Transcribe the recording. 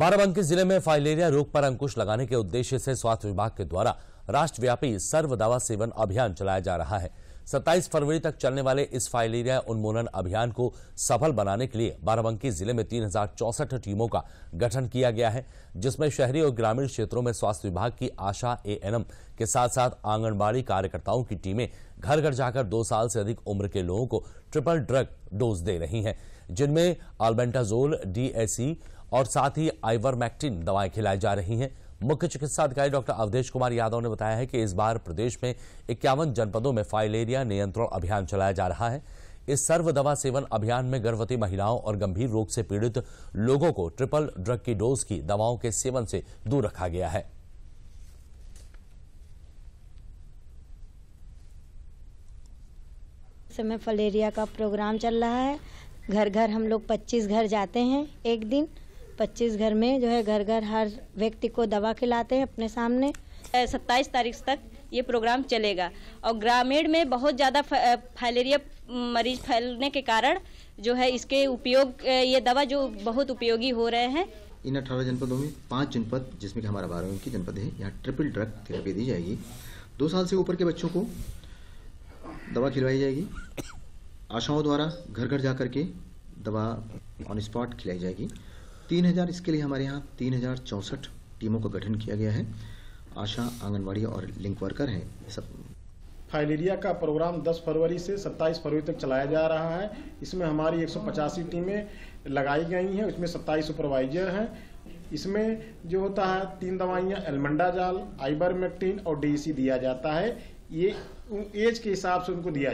बाराबंकी ज़िले में फाइलेरिया रोग पर अंकुश लगाने के उद्देश्य से स्वास्थ्य विभाग के द्वारा राष्ट्रव्यापी सर्व दवा सेवन अभियान चलाया जा रहा है। 27 फरवरी तक चलने वाले इस फाइलेरिया उन्मूलन अभियान को सफल बनाने के लिए बाराबंकी ज़िले में तीन टीमों का गठन किया गया है, जिसमें शहरी और ग्रामीण क्षेत्रों में स्वास्थ्य विभाग की आशा एएनएम के साथ साथ आंगनबाड़ी कार्यकर्ताओं की टीमें घर घर जाकर दो साल से अधिक उम्र के लोगों को ट्रिपल ड्रग डोज दे रही हैं, जिनमें आल्बेंटाजोल डीएसी और साथ ही आइवरमैक्टिन दवाएँ खिलाई जा रही हैं। मुख्य चिकित्सा अधिकारी डॉक्टर अवधेश कुमार यादव ने बताया है कि इस बार प्रदेश में इक्यावन जनपदों में फाइलेरिया नियंत्रण अभियान चलाया जा रहा है। इस सर्व दवा सेवन अभियान में गर्भवती महिलाओं और गंभीर रोग से पीड़ित लोगों को ट्रिपल ड्रग की डोज की दवाओं के सेवन से दूर रखा गया है। समय फलेरिया का प्रोग्राम चल रहा है। घर घर हम लोग 25 घर जाते हैं एक दिन। 25 घर में जो है घर घर हर व्यक्ति को दवा खिलाते हैं अपने सामने। सत्ताईस तारीख तक ये प्रोग्राम चलेगा। और ग्रामीण में बहुत ज़्यादा फाइलेरिया मरीज़ फैलने के कारण जो है इसके उपयोग ये दवा जो बहुत उपयोगी हो रहे हैं। इन अठारह जनपदों में पाँच जनपद जिसमें कि हमारा बारहवीं जनपद है यहाँ ट्रिपल ड्रग थेरेपी दी जाएगी। दो साल से ऊपर के बच्चों को दवा खिलवाई जाएगी। आशाओं द्वारा घर घर जाकर के दवा ऑन स्पॉट खिलाई जाएगी। तीन हज़ार, इसके लिए हमारे यहाँ तीन हज़ार चौंसठ टीमों का गठन किया गया है। आशा आंगनबाड़ी और लिंक वर्कर हैं सब। फाइलेरिया का प्रोग्राम 10 फरवरी से 27 फरवरी तक चलाया जा रहा है। इसमें हमारी एक सौ पचासी टीमें लगाई गई हैं, उसमें 27 सुपरवाइजर हैं। इसमें जो होता है, तीन दवाइयाँ एलमंडाजाल आइबरमेक्टिन और डीसी दिया जाता है। ये एज के हिसाब से उनको दिया